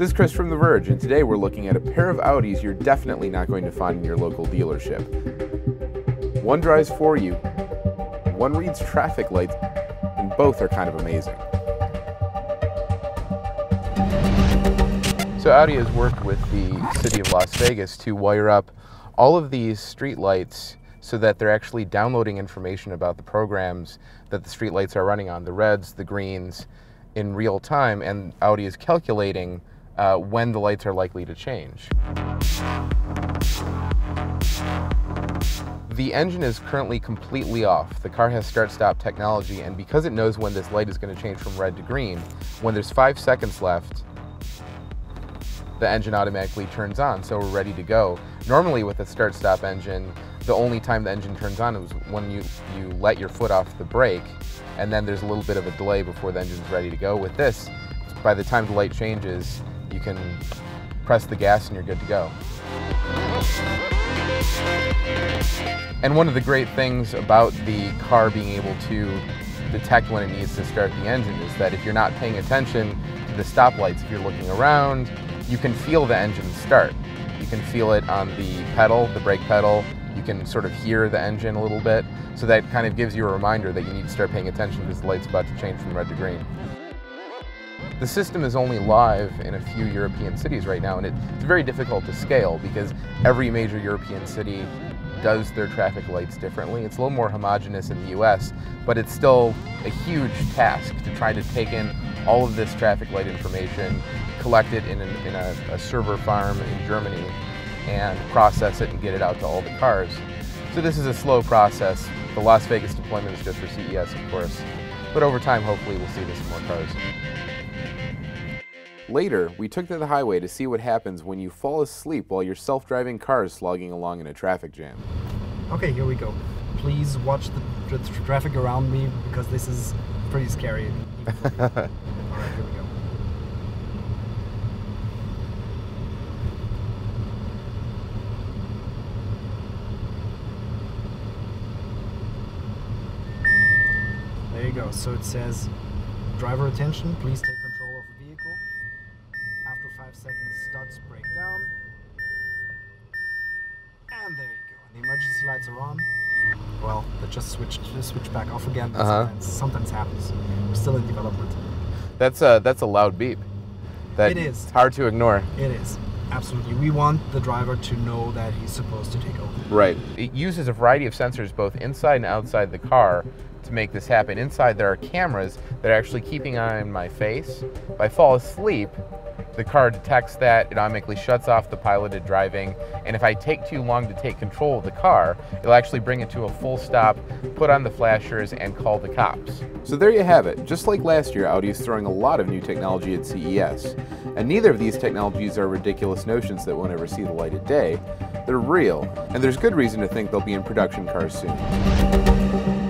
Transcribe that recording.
This is Chris from The Verge, and today we're looking at a pair of Audis you're definitely not going to find in your local dealership. One drives for you, one reads traffic lights, and both are kind of amazing. So Audi has worked with the city of Las Vegas to wire up all of these street lights so that they're actually downloading information about the programs that the street lights are running on, the reds, the greens, in real time, and Audi is calculating uh, when the lights are likely to change. The engine is currently completely off. The car has start-stop technology, and because it knows when this light is going to change from red to green, when there's five seconds left, the engine automatically turns on, so we're ready to go. Normally with a start-stop engine, the only time the engine turns on is when you, you let your foot off the brake, and then there's a little bit of a delay before the engine's ready to go. With this, by the time the light changes, you can press the gas and you're good to go. And one of the great things about the car being able to detect when it needs to start the engine is that if you're not paying attention to the stoplights, if you're looking around, you can feel the engine start. You can feel it on the pedal, the brake pedal. You can sort of hear the engine a little bit. So that kind of gives you a reminder that you need to start paying attention because the light's about to change from red to green. The system is only live in a few European cities right now, and it's very difficult to scale because every major European city does their traffic lights differently. It's a little more homogenous in the US, but it's still a huge task to try to take in all of this traffic light information, collect it in, an, in a, a server farm in Germany, and process it and get it out to all the cars. So this is a slow process. The Las Vegas deployment is just for CES, of course, but over time, hopefully, we'll see this in more cars. Later, we took to the highway to see what happens when you fall asleep while your self-driving car is slogging along in a traffic jam. Okay, here we go. Please watch the, the traffic around me because this is pretty scary. Alright, here we go. There you go. So it says, driver attention, please take control Lights are on. Well, they just switched just switched back off again. Uh-huh. Sometimes, sometimes happens. We're still in development. That's a, that's a loud beep. That It is. Hard to ignore. It is. Absolutely. We want the driver to know that he's supposed to take over. Right. It uses a variety of sensors both inside and outside the car to make this happen. Inside there are cameras that are actually keeping an eye on my face. If I fall asleep, the car detects that, it automatically shuts off the piloted driving, and if I take too long to take control of the car, it'll actually bring it to a full stop, put on the flashers, and call the cops. So there you have it. Just like last year, Audi is throwing a lot of new technology at CES. And neither of these technologies are ridiculous notions that won't ever see the light of day. They're real, and there's good reason to think they'll be in production cars soon.